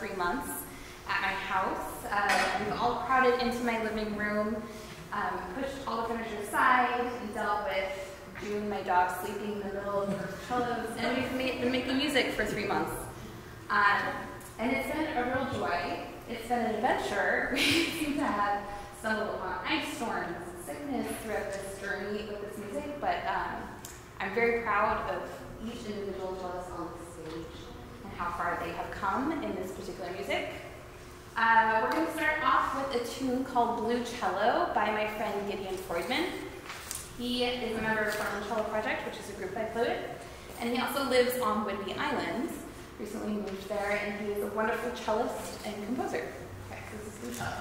three months at my house. Uh, we've all crowded into my living room, um, pushed all the furniture aside, and dealt with June, my dog, sleeping in the middle of her cellos, and we've made, been making music for three months. Um, and it's been a real joy. It's been an adventure. We seem to have stumbled upon ice storms and sickness throughout this journey with this music, but um, I'm very proud of each individual of us on the how far they have come in this particular music. Uh, we're going to start off with a tune called Blue Cello by my friend Gideon Freudman. He is a member of Portland Cello Project, which is a group I with, and he also lives on Whidbey Island. Recently moved there, and he is a wonderful cellist and composer. Okay, this is Blue Cello.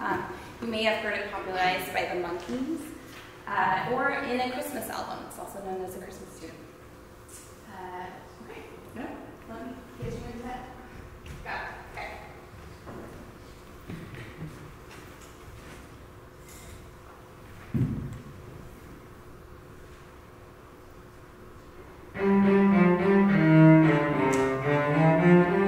Um, you may have heard it popularized by the Monkees, uh, or in a Christmas album. It's also known as a Christmas tune. Uh, okay, no, let me get you into that. Got it. Okay. Thank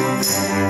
Música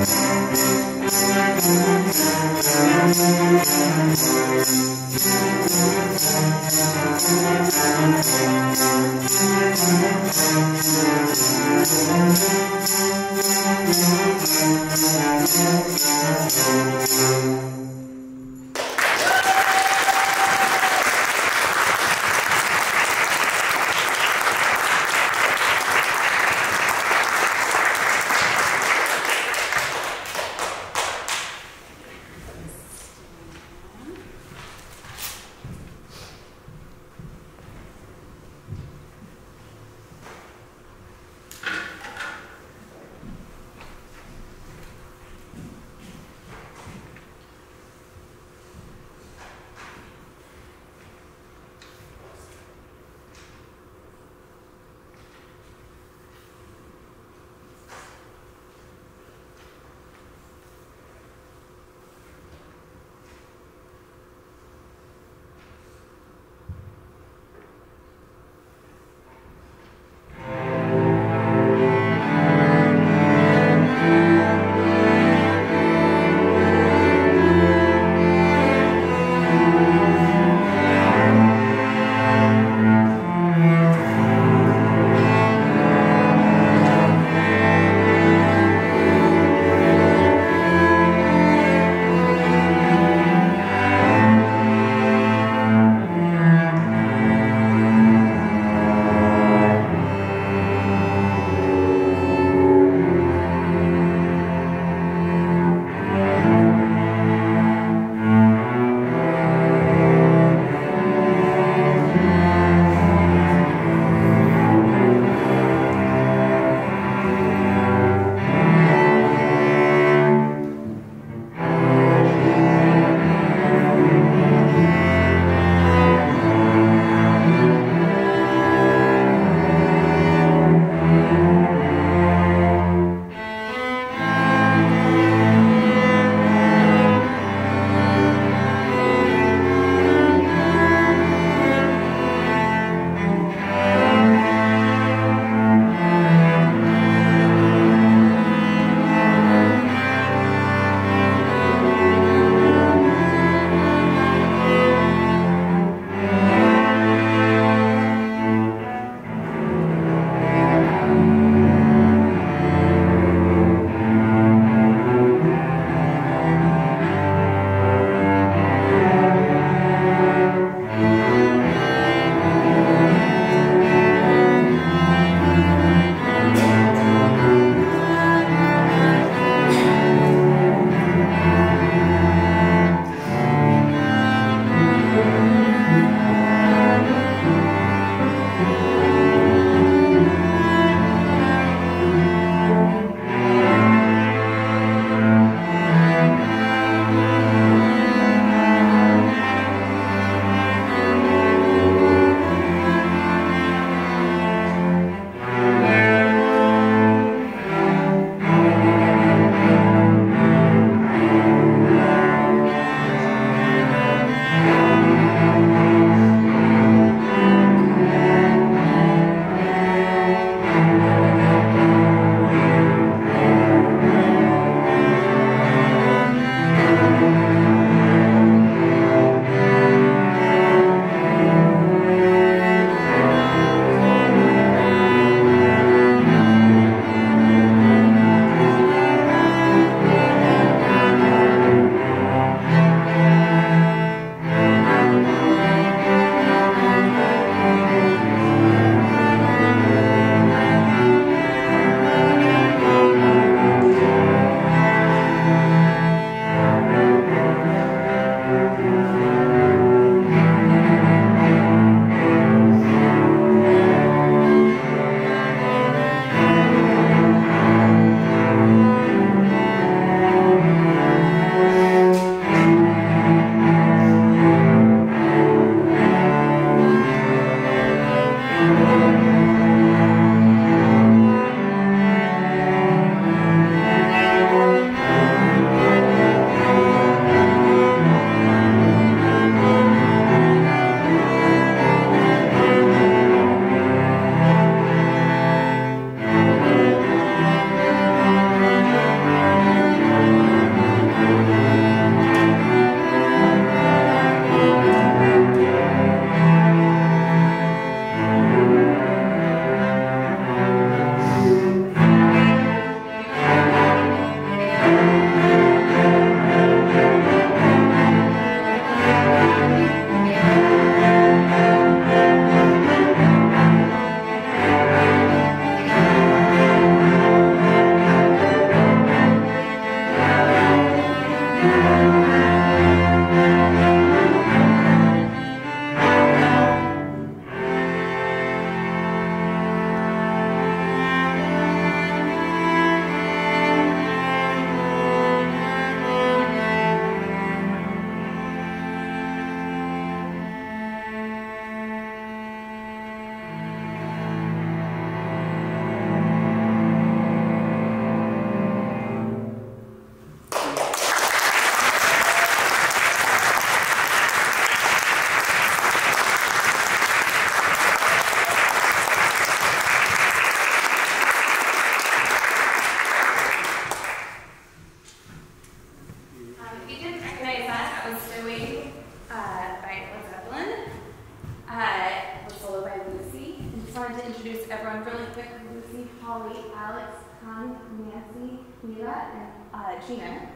Gina.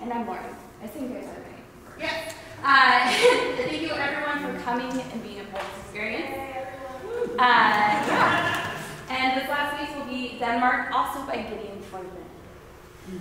And I'm Lauren. I think you guys are me. Yes. Uh, thank you everyone for coming and being a part of this experience. Uh, yeah. And this last week will be Denmark, also by Gideon Freudman.